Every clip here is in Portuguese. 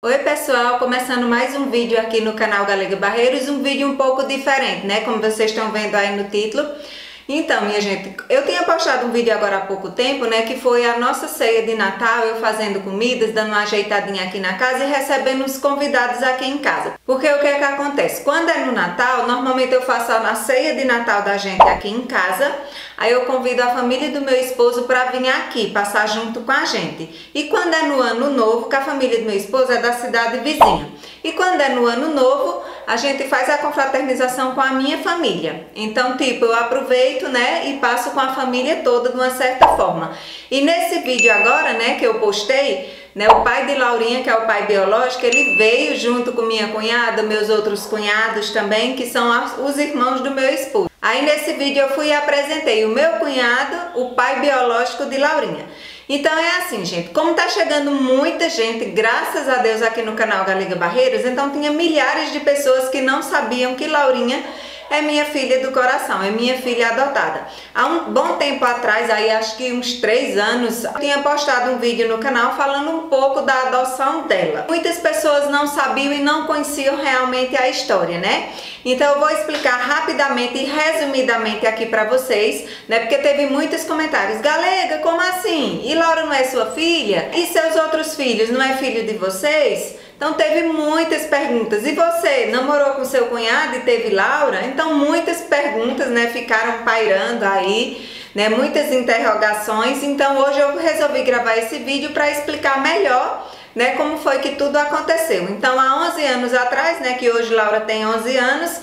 Oi pessoal, começando mais um vídeo aqui no canal Galega Barreiros, um vídeo um pouco diferente, né, como vocês estão vendo aí no título. Então, minha gente, eu tinha postado um vídeo agora há pouco tempo, né, que foi a nossa ceia de Natal, eu fazendo comidas, dando uma ajeitadinha aqui na casa e recebendo os convidados aqui em casa. Porque o que é que acontece? Quando é no Natal, normalmente eu faço a ceia de Natal da gente aqui em casa, aí eu convido a família do meu esposo para vir aqui, passar junto com a gente. E quando é no Ano Novo, que a família do meu esposo é da cidade vizinha. E quando é no Ano Novo, a gente faz a confraternização com a minha família. Então, tipo, eu aproveito, né, e passo com a família toda de uma certa forma. E nesse vídeo agora, né, que eu postei, né, o pai de Laurinha, que é o pai biológico, ele veio junto com minha cunhada, meus outros cunhados também, que são os irmãos do meu esposo. Aí nesse vídeo eu fui e apresentei o meu cunhado, o pai biológico de Laurinha. Então é assim, gente, como tá chegando muita gente, graças a Deus, aqui no canal Galega Barreiros, então tinha milhares de pessoas que não sabiam que Laurinha é minha filha do coração, é minha filha adotada. Há um bom tempo atrás, aí acho que uns três anos, eu tinha postado um vídeo no canal falando um pouco da adoção dela. Muitas pessoas não sabiam e não conheciam realmente a história, né? Então eu vou explicar rapidamente e resumidamente aqui para vocês, né? Porque teve muitos comentários. Galega, como assim? E Laura não é sua filha? E seus outros filhos não é filho de vocês? Então teve muitas perguntas. E você namorou com seu cunhado e teve Laura? Então muitas perguntas, né, ficaram pairando aí, né, muitas interrogações. Então hoje eu resolvi gravar esse vídeo para explicar melhor, né, como foi que tudo aconteceu. Então há 11 anos atrás, né, que hoje Laura tem 11 anos,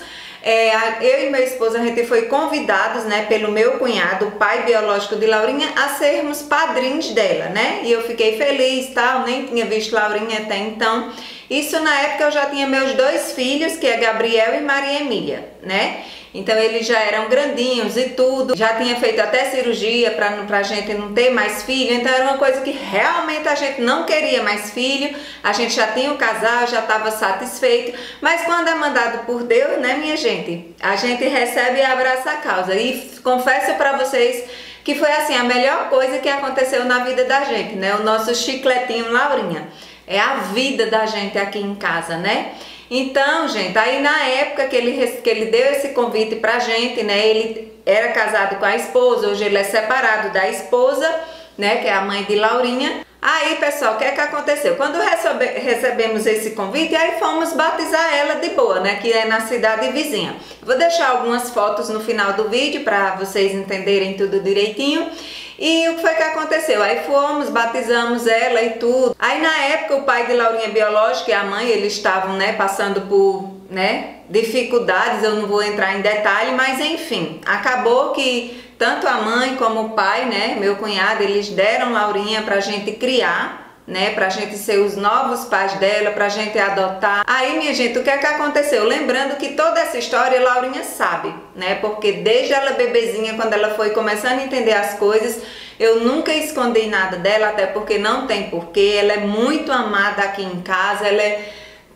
é, eu e meu esposo, a gente foi convidados, né, pelo meu cunhado, pai biológico de Laurinha, a sermos padrinhos dela, né? E eu fiquei feliz, tal, nem tinha visto Laurinha até então. Isso na época eu já tinha meus dois filhos, que é Gabriel e Maria Emília, né? Então eles já eram grandinhos e tudo, já tinha feito até cirurgia para pra gente não ter mais filho, então era uma coisa que realmente a gente não queria mais filho, a gente já tinha o um casal, já estava satisfeito, mas quando é mandado por Deus, né, minha gente, a gente recebe e abraça a causa. E confesso para vocês que foi assim a melhor coisa que aconteceu na vida da gente, né? O nosso chicletinho Laurinha. É a vida da gente aqui em casa, né? Então, gente, aí na época que ele, que ele deu esse convite pra gente, né? Ele era casado com a esposa, hoje ele é separado da esposa, né? Que é a mãe de Laurinha. Aí, pessoal, o que é que aconteceu? Quando recebe, recebemos esse convite, aí fomos batizar ela de boa, né? Que é na cidade vizinha. Vou deixar algumas fotos no final do vídeo para vocês entenderem tudo direitinho. E o que foi que aconteceu? Aí fomos, batizamos ela e tudo. Aí na época o pai de Laurinha biológica e a mãe, eles estavam, né, passando por, né, dificuldades, eu não vou entrar em detalhe, mas enfim, acabou que tanto a mãe como o pai, né, meu cunhado, eles deram Laurinha pra gente criar né, pra gente ser os novos pais dela, pra gente adotar. Aí, minha gente, o que é que aconteceu? Lembrando que toda essa história Laurinha sabe, né, porque desde ela bebezinha, quando ela foi começando a entender as coisas, eu nunca escondi nada dela, até porque não tem porquê, ela é muito amada aqui em casa, ela é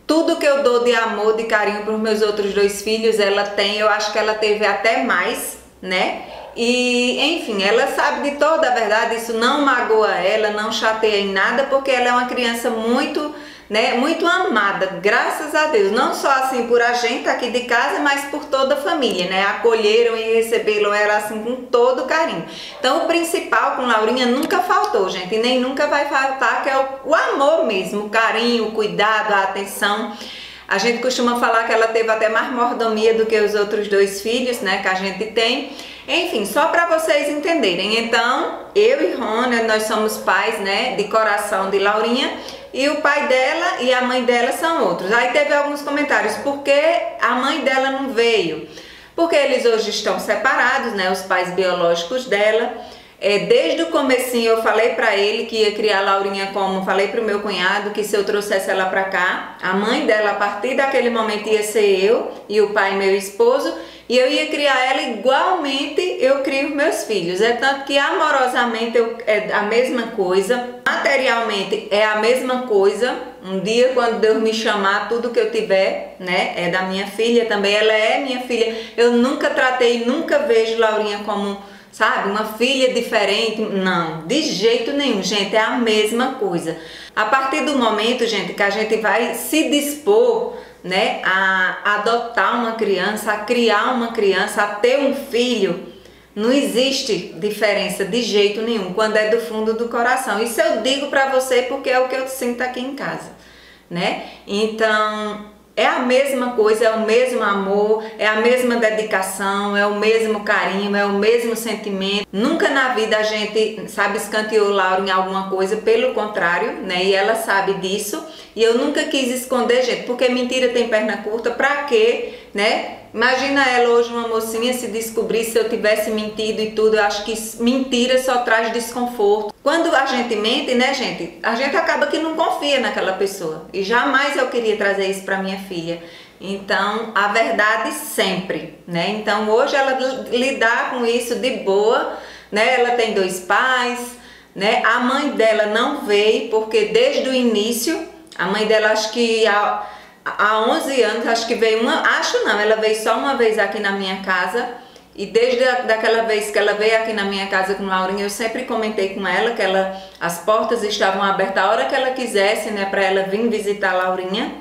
tudo que eu dou de amor, de carinho para os meus outros dois filhos, ela tem, eu acho que ela teve até mais, né? E, enfim, ela sabe de toda a verdade, isso não magoa ela, não chateia em nada, porque ela é uma criança muito, né, muito amada, graças a Deus. Não só assim por a gente aqui de casa, mas por toda a família, né? Acolheram e receberam ela assim com todo carinho. Então, o principal com Laurinha nunca faltou, gente, e nem nunca vai faltar, que é o, o amor mesmo, o carinho, o cuidado, a atenção. A gente costuma falar que ela teve até mais mordomia do que os outros dois filhos, né, que a gente tem. Enfim, só para vocês entenderem. Então, eu e Rona, nós somos pais, né, de coração de Laurinha, e o pai dela e a mãe dela são outros. Aí teve alguns comentários, por que a mãe dela não veio? Porque eles hoje estão separados, né, os pais biológicos dela. É, desde o comecinho eu falei para ele que ia criar a Laurinha como, falei pro meu cunhado que se eu trouxesse ela para cá, a mãe dela a partir daquele momento ia ser eu e o pai meu esposo, e eu ia criar ela igualmente eu crio meus filhos. É tanto que amorosamente eu, é a mesma coisa, materialmente é a mesma coisa. Um dia quando Deus me chamar, tudo que eu tiver, né, é da minha filha também. Ela é minha filha. Eu nunca tratei, nunca vejo Laurinha como sabe? Uma filha diferente. Não, de jeito nenhum, gente, é a mesma coisa. A partir do momento, gente, que a gente vai se dispor, né, a adotar uma criança, a criar uma criança, a ter um filho, não existe diferença de jeito nenhum quando é do fundo do coração. Isso eu digo para você porque é o que eu sinto aqui em casa, né? Então, é a mesma coisa, é o mesmo amor, é a mesma dedicação, é o mesmo carinho, é o mesmo sentimento. Nunca na vida a gente, sabe, escanteou Laura em alguma coisa, pelo contrário, né? E ela sabe disso. E eu nunca quis esconder, gente, porque mentira tem perna curta, pra quê, né? Imagina ela hoje, uma mocinha, se descobrir se eu tivesse mentido e tudo. Eu acho que mentira só traz desconforto. Quando a gente mente, né, gente? A gente acaba que não confia naquela pessoa. E jamais eu queria trazer isso para minha filha. Então, a verdade sempre, né? Então, hoje ela lidar com isso de boa, né? Ela tem dois pais, né? A mãe dela não veio porque desde o início, a mãe dela acho que a há 11 anos, acho que veio uma, acho não, ela veio só uma vez aqui na minha casa. E desde a, daquela vez que ela veio aqui na minha casa com Laurinha, eu sempre comentei com ela que ela, as portas estavam abertas a hora que ela quisesse, né, para ela vir visitar Laurinha,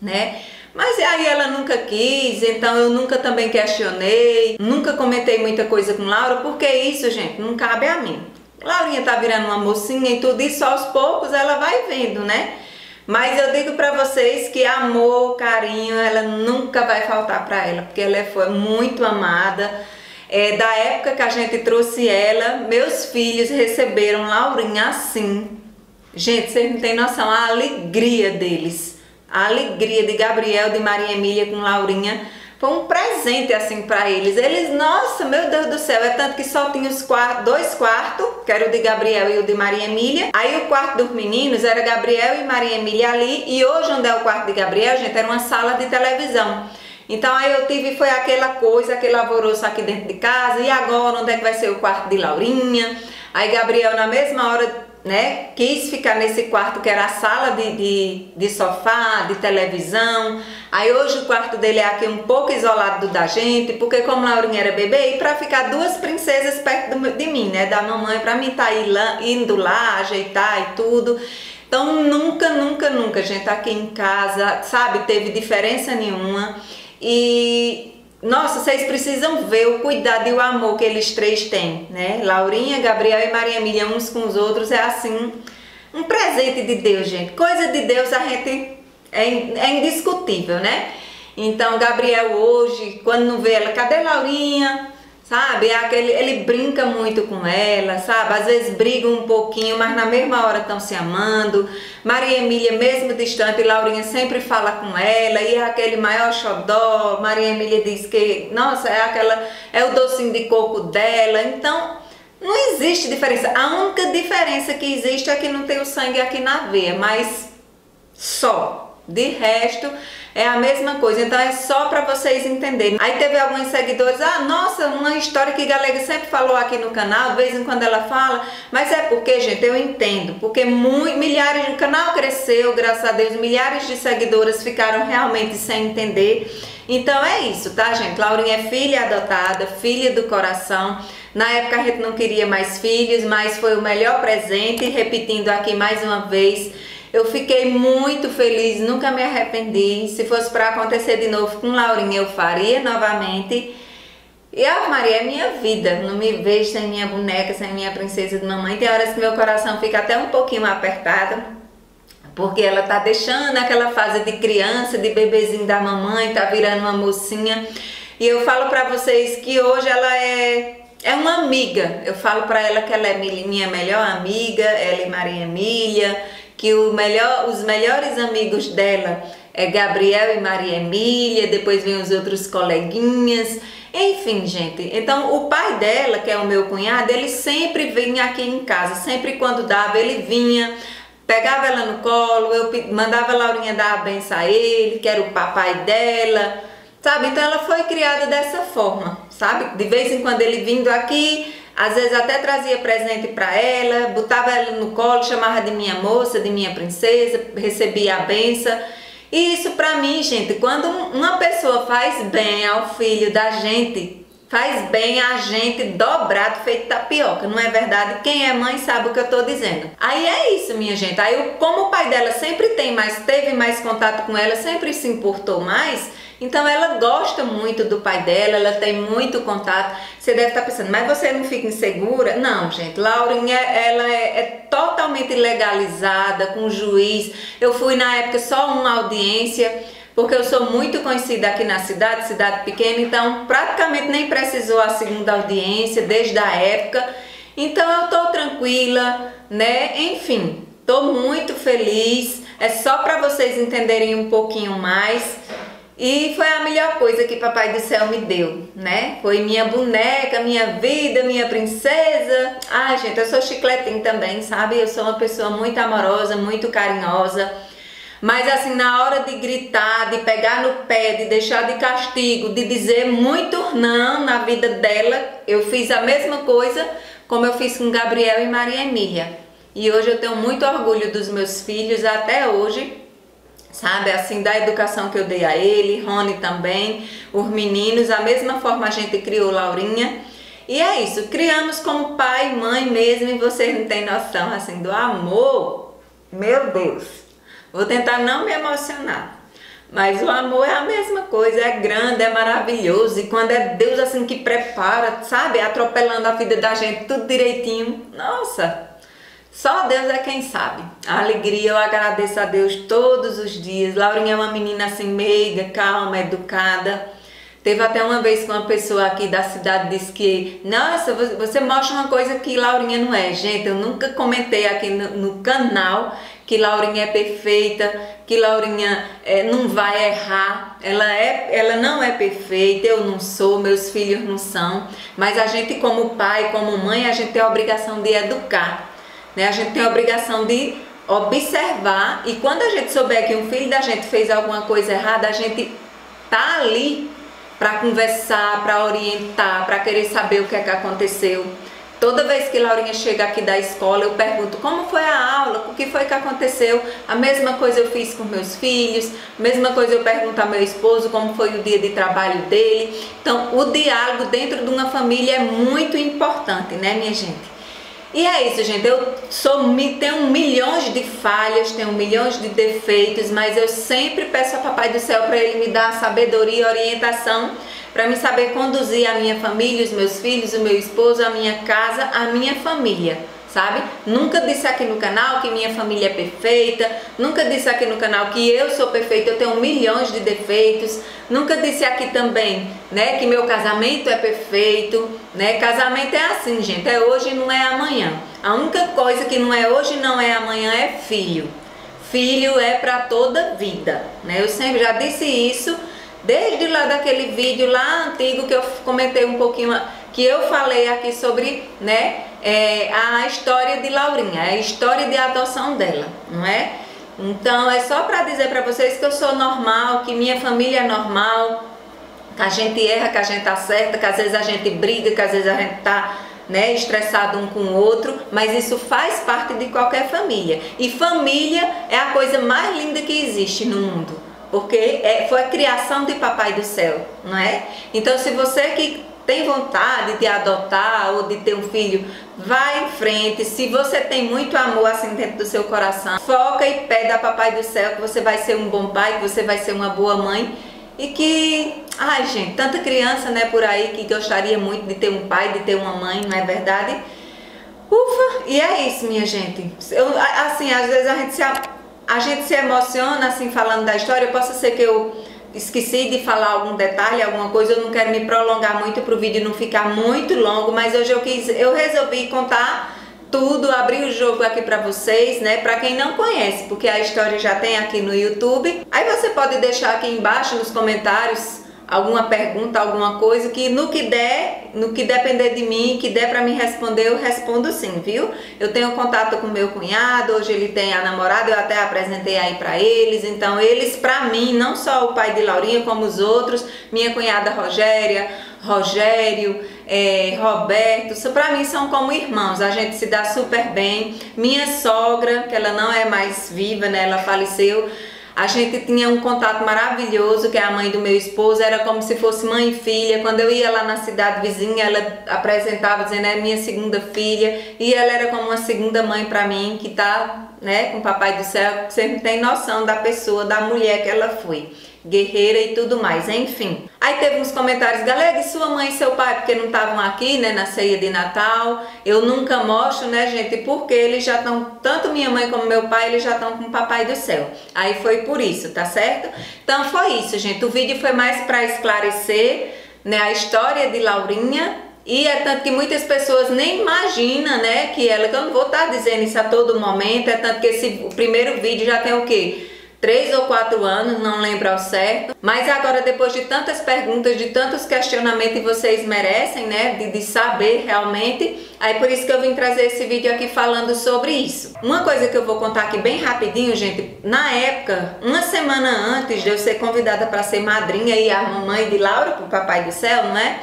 né? Mas aí ela nunca quis, então eu nunca também questionei, nunca comentei muita coisa com Laura, porque isso, gente, não cabe a mim. Laurinha tá virando uma mocinha e tudo isso aos poucos ela vai vendo, né? Mas eu digo para vocês que amor, carinho, ela nunca vai faltar para ela, porque ela foi muito amada. É, da época que a gente trouxe ela, meus filhos receberam Laurinha assim. Gente, vocês não têm noção a alegria deles. A alegria de Gabriel, de Maria Emília com Laurinha foi um presente assim para eles. Eles, nossa, meu Deus do céu, é tanto que só tinha os quartos, dois quartos, que era o de Gabriel e o de Maria Emília. Aí o quarto dos meninos era Gabriel e Maria Emília ali, e hoje onde é o quarto de Gabriel, gente, era uma sala de televisão. Então aí eu tive, foi aquela coisa, aquele alvoroço aqui dentro de casa, e agora onde é que vai ser o quarto de Laurinha? Aí Gabriel na mesma hora né, quis ficar nesse quarto que era a sala de, de, de, sofá, de televisão. Aí hoje o quarto dele é aqui um pouco isolado da gente, porque como Laurinha era bebê, e para ficar duas princesas perto do, de mim, né, da mamãe, para mim tá indo lá, ajeitar e tudo. Então nunca, nunca, nunca, gente, aqui em casa, sabe, teve diferença nenhuma. E nossa, vocês precisam ver o cuidado e o amor que eles três têm, né? Laurinha, Gabriel e Maria Emília, uns com os outros, é assim, um presente de Deus, gente. Coisa de Deus a gente é, é indiscutível, né? Então, Gabriel hoje, quando não vê ela, cadê Laurinha? Sabe? É aquele, ele brinca muito com ela, sabe? Às vezes brigam um pouquinho, mas na mesma hora estão se amando. Maria Emília, mesmo distante, Laurinha sempre fala com ela e é aquele maior xodó. Maria Emília diz que, nossa, é aquela, é o docinho de coco dela. Então, não existe diferença. A única diferença que existe é que não tem o sangue aqui na veia, mas só. De resto, é a mesma coisa, então é só para vocês entenderem. Aí teve alguns seguidores, ah, nossa, uma história que Galega sempre falou aqui no canal, de vez em quando ela fala, mas é porque, gente, eu entendo, porque muito, milhares, o canal cresceu, graças a Deus, milhares de seguidoras ficaram realmente sem entender. Então é isso, tá, gente? Laurinha é filha adotada, filha do coração. Na época a gente não queria mais filhos, mas foi o melhor presente, repetindo aqui mais uma vez eu fiquei muito feliz, nunca me arrependi. Se fosse para acontecer de novo com Laurinha, eu faria novamente. E a Maria é minha vida, não me vejo sem minha boneca, sem minha princesa de mamãe. Tem horas que meu coração fica até um pouquinho apertado, porque ela tá deixando aquela fase de criança, de bebezinho da mamãe, tá virando uma mocinha. E eu falo para vocês que hoje ela é é uma amiga. Eu falo para ela que ela é minha melhor amiga, ela e Maria Emília que melhor, os melhores amigos dela é Gabriel e Maria Emília, depois vem os outros coleguinhas, enfim, gente. Então, o pai dela, que é o meu cunhado, ele sempre vinha aqui em casa, sempre quando dava, ele vinha, pegava ela no colo, eu mandava a Laurinha dar a benção a ele, que era o papai dela, sabe? Então, ela foi criada dessa forma, sabe? De vez em quando ele vindo aqui, às vezes até trazia presente para ela, botava ela no colo, chamava de minha moça, de minha princesa, recebia a benção. E isso para mim, gente, quando uma pessoa faz bem ao filho da gente, faz bem a gente dobrado feito tapioca, não é verdade? Quem é mãe sabe o que eu tô dizendo. Aí é isso, minha gente. Aí como o pai dela sempre tem mais, teve mais contato com ela, sempre se importou mais, então ela gosta muito do pai dela, ela tem muito contato. Você deve estar pensando, mas você não fica insegura? Não, gente. Laurinha, ela é, é totalmente legalizada com juiz. Eu fui na época só uma audiência porque eu sou muito conhecida aqui na cidade, cidade pequena, então praticamente nem precisou a segunda audiência desde a época. Então eu tô tranquila, né? Enfim, tô muito feliz. É só para vocês entenderem um pouquinho mais. E foi a melhor coisa que Papai do Céu me deu, né? Foi minha boneca, minha vida, minha princesa. Ai, gente, eu sou chicletinho também, sabe? Eu sou uma pessoa muito amorosa, muito carinhosa. Mas assim, na hora de gritar, de pegar no pé, de deixar de castigo, de dizer muito não na vida dela, eu fiz a mesma coisa como eu fiz com Gabriel e Maria Emília. E hoje eu tenho muito orgulho dos meus filhos até hoje, sabe? Assim, da educação que eu dei a ele, Rony também, os meninos, a mesma forma a gente criou Laurinha. E é isso, criamos como pai e mãe mesmo, e vocês não têm noção assim do amor. Meu Deus! Vou tentar não me emocionar. Mas o amor é a mesma coisa, é grande, é maravilhoso. E quando é Deus assim que prepara, sabe? Atropelando a vida da gente, tudo direitinho. Nossa, só Deus é quem sabe. A alegria, eu agradeço a Deus todos os dias. Laurinha é uma menina assim, meiga, calma, educada. Teve até uma vez que uma pessoa aqui da cidade disse que, nossa, você mostra uma coisa que Laurinha não é. Gente, eu nunca comentei aqui no, no canal que Laurinha é perfeita, que Laurinha é, não vai errar. Ela, é, ela não é perfeita, eu não sou, meus filhos não são. Mas a gente, como pai, como mãe, a gente tem a obrigação de educar. Né? A gente tem a obrigação de observar e quando a gente souber que um filho da gente fez alguma coisa errada, a gente tá ali para conversar, para orientar, para querer saber o que é que aconteceu. Toda vez que Laurinha chega aqui da escola, eu pergunto como foi a aula, o que foi que aconteceu. A mesma coisa eu fiz com meus filhos, mesma coisa eu pergunto ao meu esposo como foi o dia de trabalho dele. Então, o diálogo dentro de uma família é muito importante, né, minha gente? E é isso, gente. Eu sou, tenho milhões de falhas, tenho milhões de defeitos, mas eu sempre peço a Papai do Céu para ele me dar sabedoria e orientação para me saber conduzir a minha família, os meus filhos, o meu esposo, a minha casa, a minha família, sabe? Nunca disse aqui no canal que minha família é perfeita, nunca disse aqui no canal que eu sou perfeita, eu tenho milhões de defeitos, nunca disse aqui também, né, que meu casamento é perfeito, né? Casamento é assim, gente, é hoje não é amanhã. A única coisa que não é hoje não é amanhã é filho. Filho é para toda vida, né? Eu sempre já disse isso Desde lá daquele vídeo lá antigo que eu comentei um pouquinho, que eu falei aqui sobre, né, é, a história de Laurinha, a história de adoção dela, não é? Então é só para dizer para vocês que eu sou normal, que minha família é normal, que a gente erra, que a gente acerta, que às vezes a gente briga, que às vezes a gente tá né, estressado um com o outro, mas isso faz parte de qualquer família. E família é a coisa mais linda que existe no mundo porque é, foi a criação de Papai do Céu, não é? Então, se você que tem vontade de adotar ou de ter um filho, vá em frente. Se você tem muito amor assim dentro do seu coração, foca e pede a Papai do Céu que você vai ser um bom pai, que você vai ser uma boa mãe e que, ai gente, tanta criança, né, por aí que gostaria muito de ter um pai, de ter uma mãe, não é verdade? Ufa, e é isso, minha gente. Eu, assim, às vezes a gente se a gente se emociona assim falando da história, possa ser que eu esqueci de falar algum detalhe, alguma coisa, eu não quero me prolongar muito para o vídeo não ficar muito longo, mas hoje eu quis, eu resolvi contar tudo, abrir o jogo aqui para vocês, né? Para quem não conhece, porque a história já tem aqui no YouTube. Aí você pode deixar aqui embaixo nos comentários alguma pergunta, alguma coisa que no que der, no que depender de mim, que der para me responder, eu respondo sim, viu? Eu tenho contato com meu cunhado, hoje ele tem a namorada, eu até apresentei aí para eles, então eles para mim, não só o pai de Laurinha, como os outros, minha cunhada Rogéria, Rogério, é, Roberto, para mim são como irmãos, a gente se dá super bem. Minha sogra, que ela não é mais viva, né, ela faleceu, A gente tinha um contato maravilhoso, que a mãe do meu esposo, era como se fosse mãe e filha. Quando eu ia lá na cidade vizinha, ela apresentava dizendo é minha segunda filha, e ela era como uma segunda mãe para mim, que tá, né, com o papai do céu, sempre tem noção da pessoa, da mulher que ela foi guerreira e tudo mais, enfim. Aí teve uns comentários, galera, e sua mãe e seu pai, porque não estavam aqui, né, na ceia de Natal? Eu nunca mostro, né, gente, porque eles já estão, tanto minha mãe como meu pai, eles já estão com o papai do céu. Aí foi por isso, tá certo? Então foi isso, gente. O vídeo foi mais para esclarecer, né, a história de Laurinha, e é tanto que muitas pessoas nem imaginam, né, que ela, que eu não vou estar tá dizendo isso a todo momento, é tanto que esse o primeiro vídeo já tem o quê? Três ou quatro anos, não lembro ao certo. Mas agora, depois de tantas perguntas, de tantos questionamentos que vocês merecem, né, de, de, saber realmente, aí por isso que eu vim trazer esse vídeo aqui falando sobre isso. Uma coisa que eu vou contar aqui bem rapidinho, gente, na época, uma semana antes de eu ser convidada para ser madrinha e a mamãe de Laura pro Papai do Céu, não é?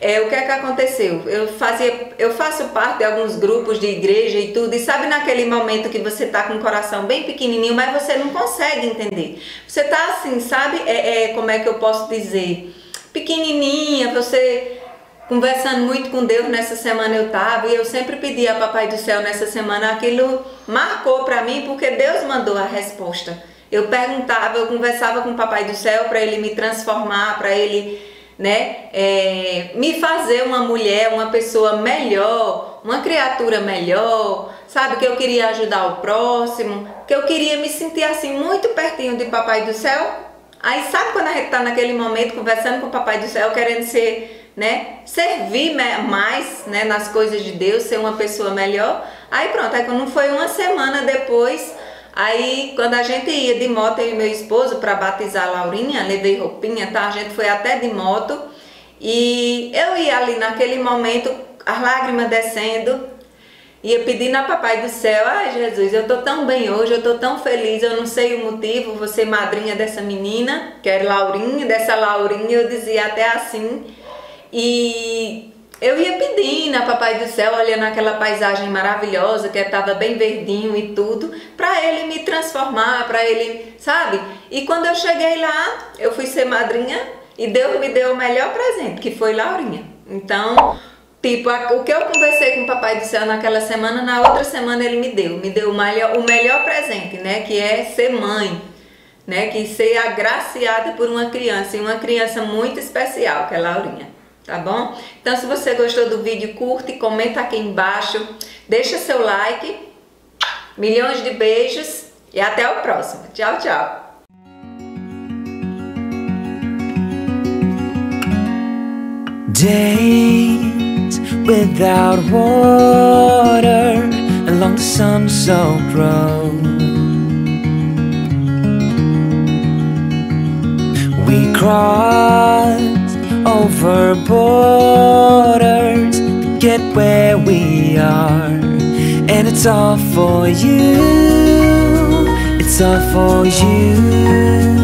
É, o que é que aconteceu? Eu fazia, eu faço parte de alguns grupos de igreja e tudo, e sabe naquele momento que você tá com o coração bem pequenininho, mas você não consegue entender. Você tá assim, sabe? É, é como é que eu posso dizer? Pequenininha, você conversando muito com Deus nessa semana eu tava e eu sempre pedi a Papai do Céu nessa semana, aquilo marcou para mim porque Deus mandou a resposta. Eu perguntava, eu conversava com o Papai do Céu para ele me transformar, para ele né? É, me fazer uma mulher, uma pessoa melhor, uma criatura melhor, sabe? Que eu queria ajudar o próximo, que eu queria me sentir assim muito pertinho de Papai do Céu. Aí sabe quando a gente tá naquele momento conversando com o Papai do Céu, querendo ser, né? Servir mais, né? Nas coisas de Deus, ser uma pessoa melhor. Aí pronto, aí quando foi uma semana depois Aí, quando a gente ia de moto, eu e meu esposo, para batizar a Laurinha, levei roupinha, tá? A gente foi até de moto. E eu ia ali naquele momento, as lágrimas descendo, ia pedindo a Papai do Céu, ai Jesus, eu tô tão bem hoje, eu tô tão feliz, eu não sei o motivo, você madrinha dessa menina, que era Laurinha, dessa Laurinha, eu dizia até assim. E eu ia pedindo a Papai do Céu, olhando aquela paisagem maravilhosa, que estava bem verdinho e tudo, para ele me transformar, para ele, sabe? E quando eu cheguei lá, eu fui ser madrinha e Deus me deu o melhor presente, que foi Laurinha. Então, tipo, o que eu conversei com o Papai do Céu naquela semana, na outra semana ele me deu, me deu o melhor, o melhor presente, né? Que é ser mãe. Né, que ser agraciada por uma criança, e uma criança muito especial, que é Laurinha tá bom? Então se você gostou do vídeo, curte, comenta aqui embaixo, deixa seu like, milhões de beijos e até o próximo. Tchau, tchau! Days without water along the sun-soaked road We over borders to get where we are And it's all for you. It's all for you